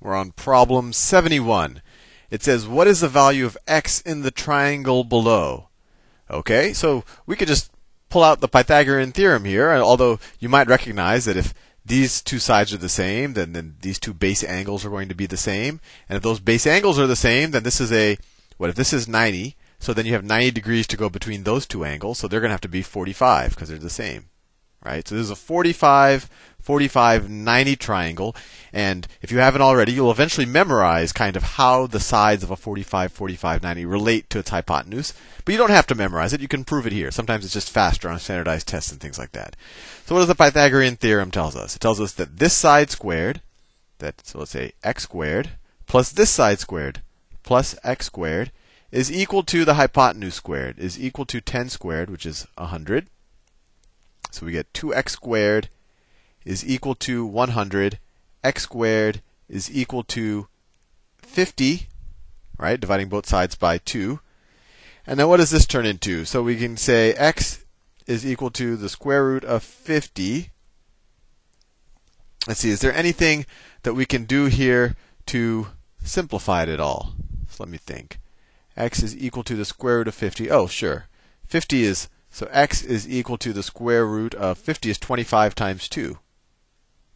We're on problem 71. It says, what is the value of x in the triangle below? Okay, so we could just pull out the Pythagorean theorem here, although you might recognize that if these two sides are the same, then, then these two base angles are going to be the same. And if those base angles are the same, then this is a, what if this is 90? So then you have 90 degrees to go between those two angles. So they're going to have to be 45 because they're the same right? So this is a 45, 45, 90 triangle. And if you haven't already, you'll eventually memorize kind of how the sides of a 45, 45, 90 relate to its hypotenuse. But you don't have to memorize it. You can prove it here. Sometimes it's just faster on standardized tests and things like that. So what does the Pythagorean theorem tells us? It tells us that this side squared, that, so let's say x squared, plus this side squared, plus x squared, is equal to the hypotenuse squared, is equal to 10 squared, which is 100 so we get 2x squared is equal to 100. x squared is equal to 50, right? Dividing both sides by 2. And then what does this turn into? So we can say x is equal to the square root of 50. Let's see, is there anything that we can do here to simplify it at all? So let me think. x is equal to the square root of 50. Oh, sure. 50 is so x is equal to the square root of 50 is 25 times 2.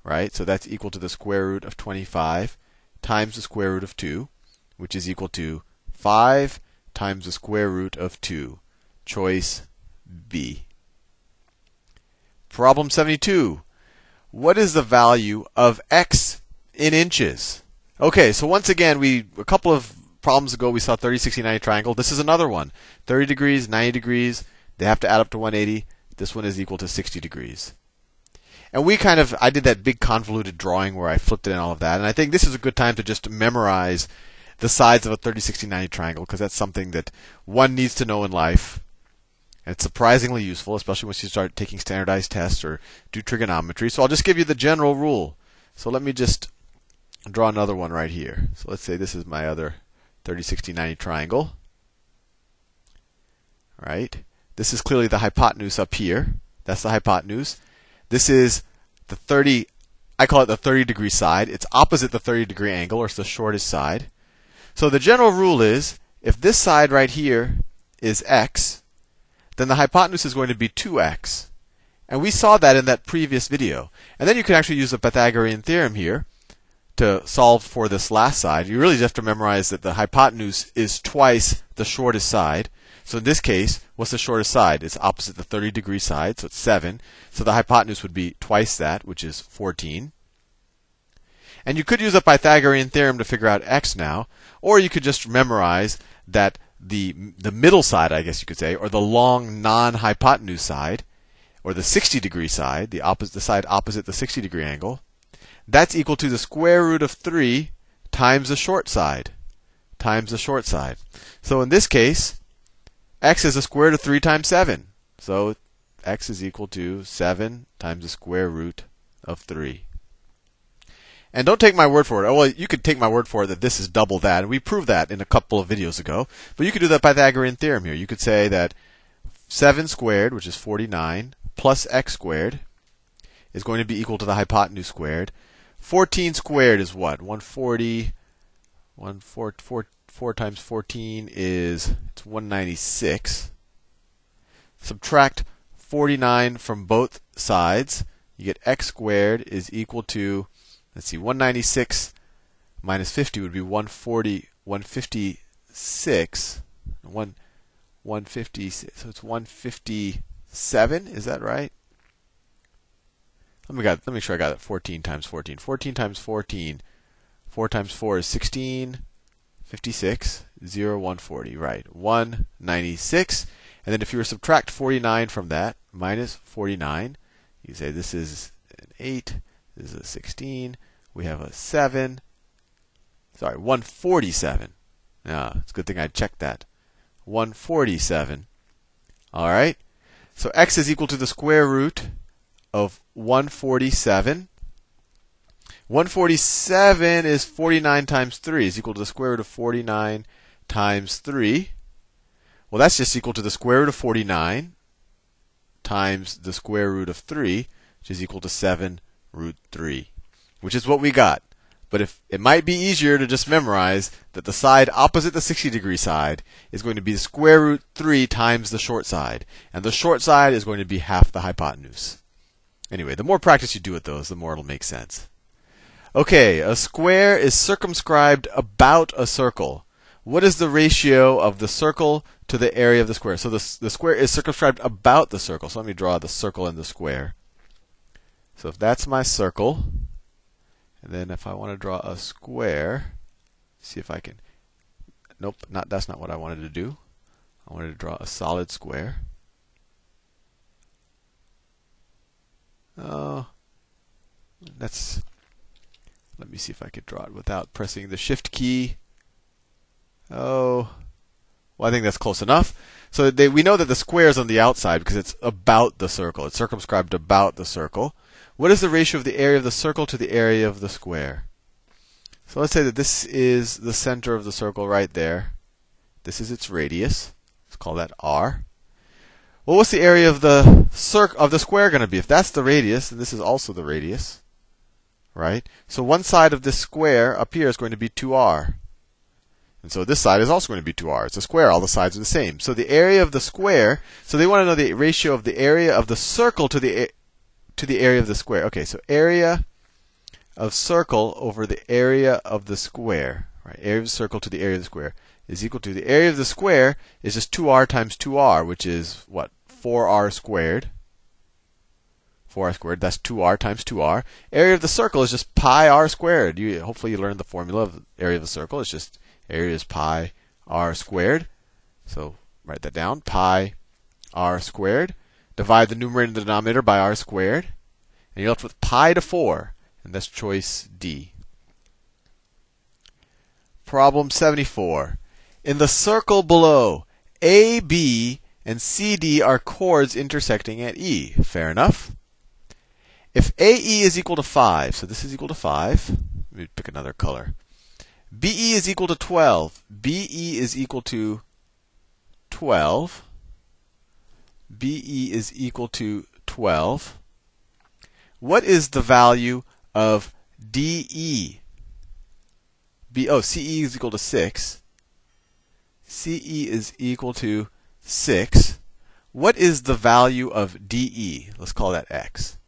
Right? So that's equal to the square root of 25 times the square root of 2, which is equal to 5 times the square root of 2. Choice B. Problem 72. What is the value of x in inches? Okay, so once again, we a couple of problems ago we saw 30, 60, 90 triangle. This is another one. 30 degrees, 90 degrees, they have to add up to 180. This one is equal to 60 degrees. And we kind of, I did that big convoluted drawing where I flipped it and all of that. And I think this is a good time to just memorize the sides of a 30, 60, 90 triangle because that's something that one needs to know in life. And it's surprisingly useful, especially once you start taking standardized tests or do trigonometry. So I'll just give you the general rule. So let me just draw another one right here. So let's say this is my other 30, 60, 90 triangle. Right? This is clearly the hypotenuse up here. That's the hypotenuse. This is the 30, I call it the 30 degree side. It's opposite the 30 degree angle, or it's the shortest side. So the general rule is if this side right here is x, then the hypotenuse is going to be 2x. And we saw that in that previous video. And then you can actually use the Pythagorean theorem here to solve for this last side. You really just have to memorize that the hypotenuse is twice the shortest side. So in this case, what's the shortest side? It's opposite the 30 degree side, so it's 7. So the hypotenuse would be twice that, which is 14. And you could use a Pythagorean theorem to figure out x now, or you could just memorize that the the middle side, I guess you could say, or the long non-hypotenuse side, or the 60 degree side, the opposite the side opposite the 60 degree angle, that's equal to the square root of 3 times the short side times the short side. So in this case, x is the square root of 3 times 7. So x is equal to 7 times the square root of 3. And don't take my word for it. Oh, well, you could take my word for it that this is double that. And we proved that in a couple of videos ago. But you could do that Pythagorean theorem here. You could say that 7 squared, which is 49, plus x squared is going to be equal to the hypotenuse squared. 14 squared is what? 140. 1, 4, 4, 4 times 14 is it's 196. Subtract 49 from both sides. You get x squared is equal to, let's see, 196 minus 50 would be 140, 156. 1, 150, so it's 157. Is that right? Let me got, let me make sure I got it. 14 times 14. 14 times 14. 4 times 4 is 16. 56, 0, 140. Right. 196. And then if you were to subtract 49 from that, minus 49, you say this is an 8, this is a 16, we have a 7. Sorry, 147. Yeah, it's a good thing I checked that. 147. All right. So x is equal to the square root of 147. 147 is 49 times 3 is equal to the square root of 49 times 3. Well, that's just equal to the square root of 49 times the square root of 3, which is equal to 7 root 3, which is what we got. but if it might be easier to just memorize that the side opposite the 60 degree side is going to be the square root 3 times the short side, and the short side is going to be half the hypotenuse. Anyway, the more practice you do with those, the more it'll make sense. Okay, a square is circumscribed about a circle. What is the ratio of the circle to the area of the square? So the, the square is circumscribed about the circle. So let me draw the circle and the square. So if that's my circle, and then if I want to draw a square, see if I can. Nope, not that's not what I wanted to do. I wanted to draw a solid square. Oh, that's. Let me see if I could draw it without pressing the shift key. Oh, well, I think that's close enough. So they, we know that the square is on the outside because it's about the circle. It's circumscribed about the circle. What is the ratio of the area of the circle to the area of the square? So let's say that this is the center of the circle right there. This is its radius. Let's call that r. Well, what's the area of the circ of the square going to be? If that's the radius, and this is also the radius, right? So one side of this square up here is going to be 2r. And so this side is also going to be 2r. It's a square. All the sides are the same. So the area of the square, so they want to know the ratio of the area of the circle to the to the area of the square. Okay, so area of circle over the area of the square, right? Area of the circle to the area of the square is equal to the area of the square is just 2r times 2r, which is what? 4r squared. 4r squared, that's 2r times 2r. Area of the circle is just pi r squared. You hopefully you learned the formula of area of the circle. It's just area is pi r squared. So write that down. Pi r squared. Divide the numerator and the denominator by r squared. And you're left with pi to 4. And that's choice D. Problem 74. In the circle below, AB and CD are chords intersecting at E. Fair enough. If AE is equal to 5, so this is equal to 5, let me pick another color. BE is equal to 12. BE is equal to 12. BE is equal to 12. What is the value of DE? B, oh, CE is equal to 6. CE is equal to 6. What is the value of DE? Let's call that X.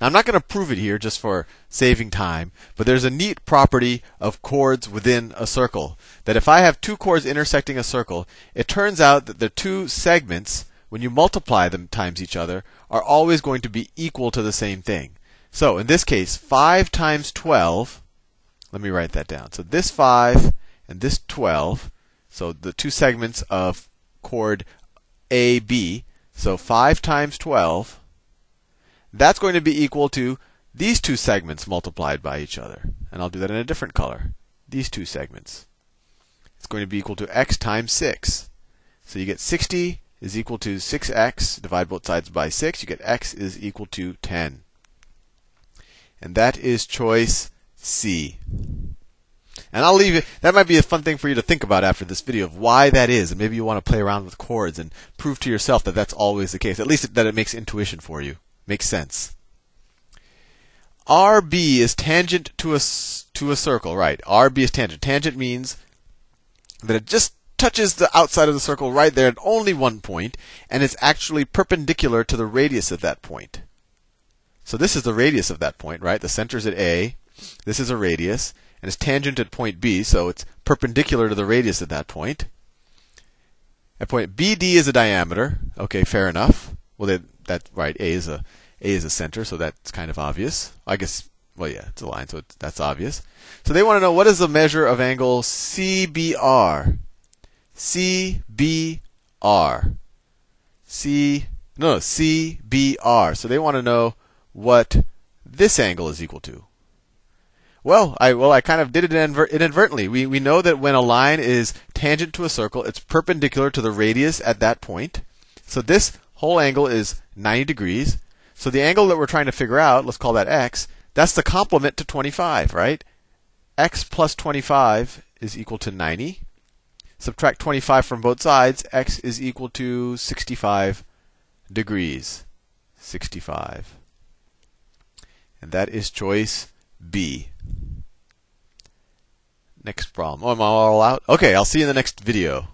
Now, I'm not going to prove it here just for saving time, but there's a neat property of chords within a circle. That if I have two chords intersecting a circle, it turns out that the two segments, when you multiply them times each other, are always going to be equal to the same thing. So, in this case, 5 times 12, let me write that down. So, this 5 and this 12, so the two segments of chord AB, so 5 times 12 that's going to be equal to these two segments multiplied by each other. And I'll do that in a different color. These two segments. It's going to be equal to x times 6. So you get 60 is equal to 6x, divide both sides by 6, you get x is equal to 10. And that is choice C. And I'll leave it. That might be a fun thing for you to think about after this video of why that is. And maybe you want to play around with chords and prove to yourself that that's always the case. At least that it makes intuition for you. Makes sense. RB is tangent to a, to a circle, right? RB is tangent. Tangent means that it just touches the outside of the circle right there at only one point, and it's actually perpendicular to the radius of that point. So this is the radius of that point, right? The center's at A. This is a radius, and it's tangent at point B, so it's perpendicular to the radius at that point. At point BD is a diameter. Okay, fair enough. Well, that right, A is a A is a center, so that's kind of obvious. I guess well, yeah, it's a line, so that's obvious. So they want to know what is the measure of angle CBR? CBR. C no, no CBR. So they want to know what this angle is equal to. Well, I well I kind of did it inadvertently. We we know that when a line is tangent to a circle, it's perpendicular to the radius at that point. So this whole angle is 90 degrees. So the angle that we're trying to figure out, let's call that x, that's the complement to 25, right? x plus 25 is equal to 90. Subtract 25 from both sides, x is equal to 65 degrees. 65. And that is choice B. next problem. Oh, am I all out? Okay, I'll see you in the next video.